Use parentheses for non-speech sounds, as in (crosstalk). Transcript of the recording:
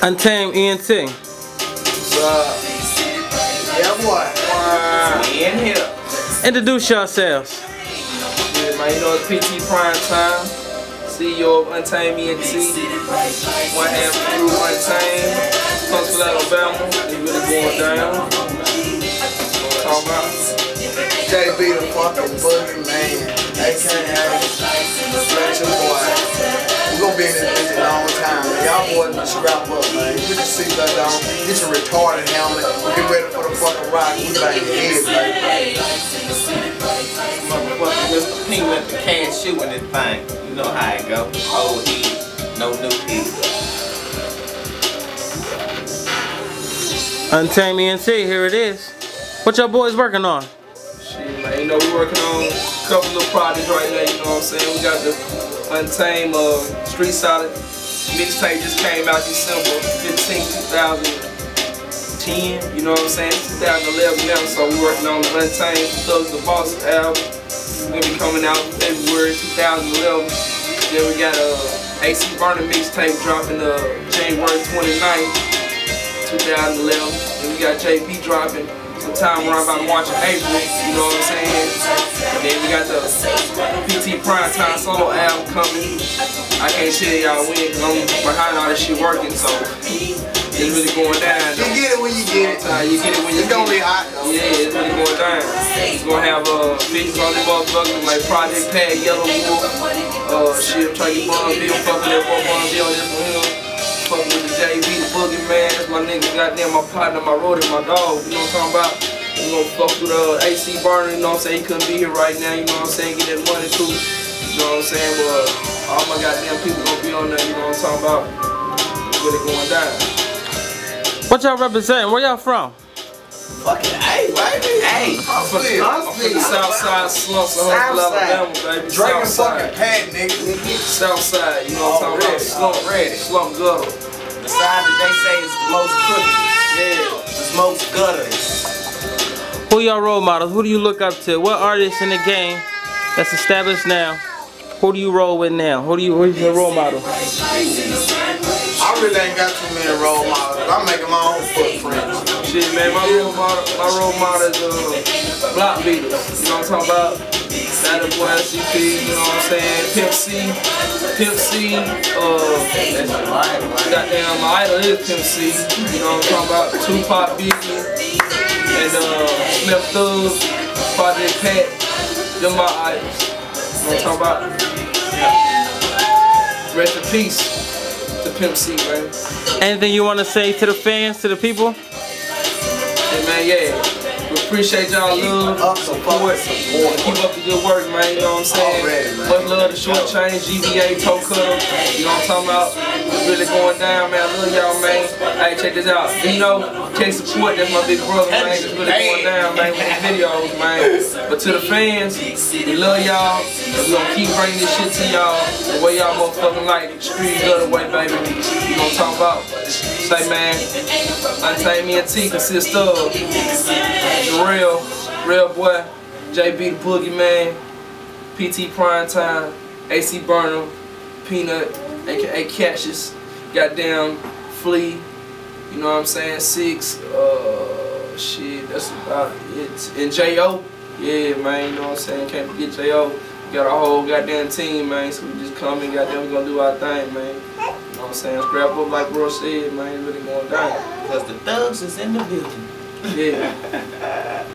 Untamed ENT. What's up? Yeah, boy. We in here. Introduce yourselves. Yeah, man, you know it's PT Prime Time. CEO of Untamed ENT. One half crew Untamed. Huntsville, Alabama. It's really going down. Talk about. JB the fucking boogie man, aka Fletcher Boy. We're gonna be in this bitch long time, man. Y'all boys gonna scrap up, man. Put your seatbelt on, get your retarded helmet, get ready for the fucking rock. We bang your head, baby. Motherfucker, Mr. Pink with the cash shooting this thing. You know how it go. Old heat, no new heat. Untamed ENT, here it is. What y'all boys working on? Shit, man, you know we working on a couple little projects right now, you know what I'm saying? We got the Untamed uh, Street Solid mixtape just came out December 15, 2010, you know what I'm saying? 2011 now, so we working on the Untamed Thugs the Boss album. It's gonna be coming out February 2011. Then we got a uh, AC Burner mixtape dropping uh, January 29th, 2011. Then we got JP dropping sometime around about March or April, you know what I'm saying? And then we got the PT Prime Time solo album coming. I can't tell y'all when because I'm behind all this shit working, so it's really going down. You get it when you get it. Uh, you get it when you It's gonna get be hot, though. Yeah, it's really going down. It's gonna have uh, features on the motherfuckers like Project Pat, Yellow Wolf, uh, shit, I'm trying to get Bun Bill, fucking that boy Bun Bill, this for him. Fucking with the JB, the Boogie Man, that's my nigga, goddamn, my partner, my roadie, my dog, you know what I'm talking about? We gonna fuck with uh, AC Burner, you know what I'm saying? He couldn't be here right now, you know what I'm saying? Get that money too, you know what I'm saying? But uh, all my goddamn people gonna be on there, you know what I'm talking about? It's really going down. What y'all representing? Where y'all from? Fucking hey, baby. Hey, I'm from, I'm from the South Side slumps of Huntsville, Southside. Alabama, baby. Drinking South fucking side. pad, nigga. South side, you know what I'm talking about? Already, Slump already. Slump gutter. the side that they say is the most crooked. Yeah, the most gutters. Who y'all role models? Who do you look up to? What artists in the game that's established now? Who do you roll with now? Who do you who's your role model? I really ain't got too many role models. I'm making my own footprints. Shit, man, my role model, my role model is uh, Block Beaters. You know what I'm talking about? That boy SCP, you know what I'm saying? Pimp C, Pimp C, uh, That's right, right. goddamn, my idol is Pimp C. You know what I'm talking about? Tupac, Biggie, and uh, Slim Thug, Project Pat. Them my idols. You know what I'm talking about? Rest in peace to Pimp C, man. Anything you want to say to the fans, to the people? Hey man, yeah. We appreciate y'all love, Up the support, fucking support. keep up the good work, man. You know what I'm saying? Already, man. Much love to Short Change, GBA, Toe Cutter. You know what I'm talking about? It's really going down, man. I love y'all, man. Hey, check this out. You can't support. That's my big brother, man. It's really going down, man, with the videos, man. But to the fans, we love y'all. We gonna keep bringing this shit to y'all the way y'all motherfucking like it. Street gutter way, baby. We what I'm about? Say, man, Untamed ENT consist of Jarrell, Real Boy, JB the Boogie Man, PT Prime Time, AC Burner, Peanut, aka Cassius, goddamn Flea, you know what I'm saying? Six, uh, shit, that's about it. And J.O., yeah, man, you know what I'm saying? Can't forget J.O. We got a whole goddamn team, man, so we just come and goddamn, we gonna do our thing, man. You know what I'm saying? Scrap up like bro said, man, really going down. Because the thugs is in the building. Yeah. (laughs)